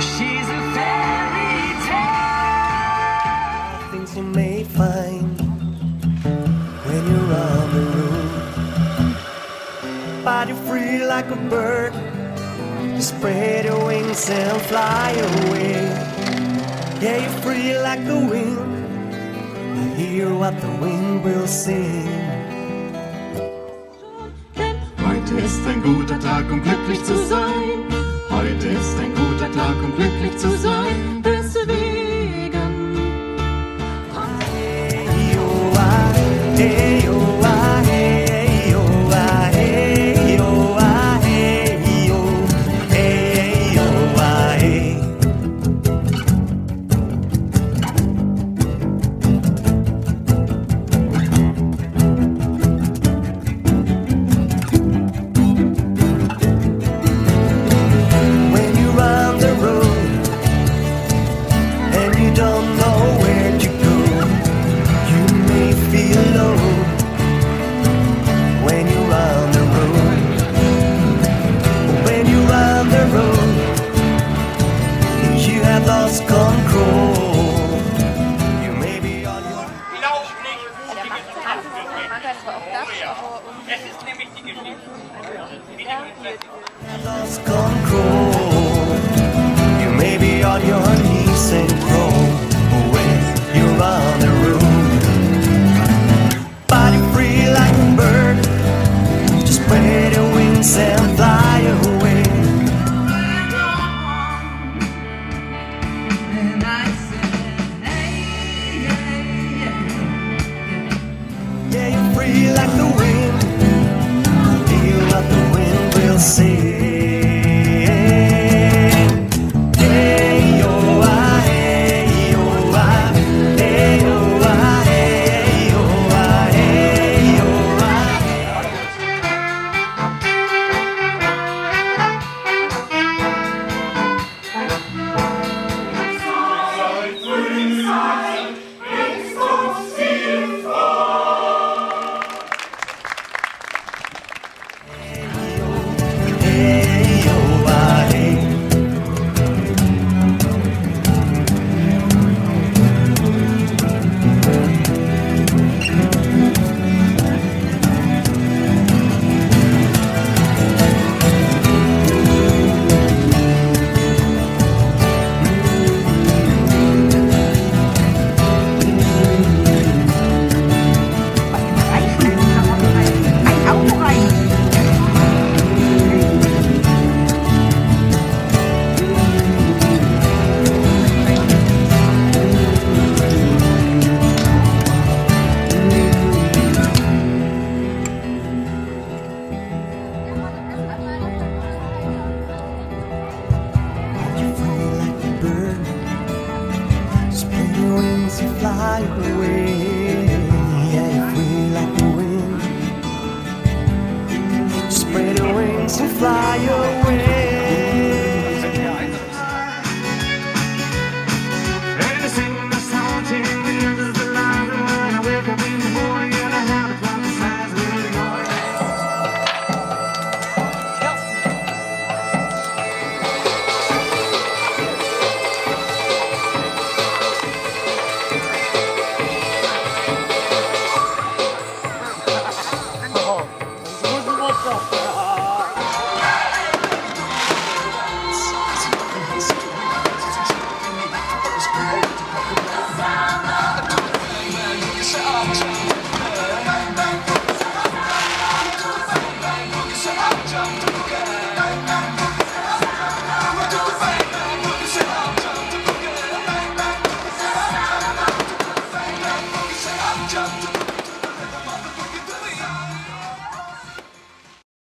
She's a fairy tale. Things you may find when you're on the road. Body free like a bird. You spread your wings and fly away. Yeah, you're free like the wind. Hear what the wind will sing. Heute ist ein guter Tag, um glücklich zu sein. Heute ist ein Tag, um glücklich zu sein. Like the wings and fly away. Yeah, you're free like the wind. Spread your wings and fly away.